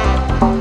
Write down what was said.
you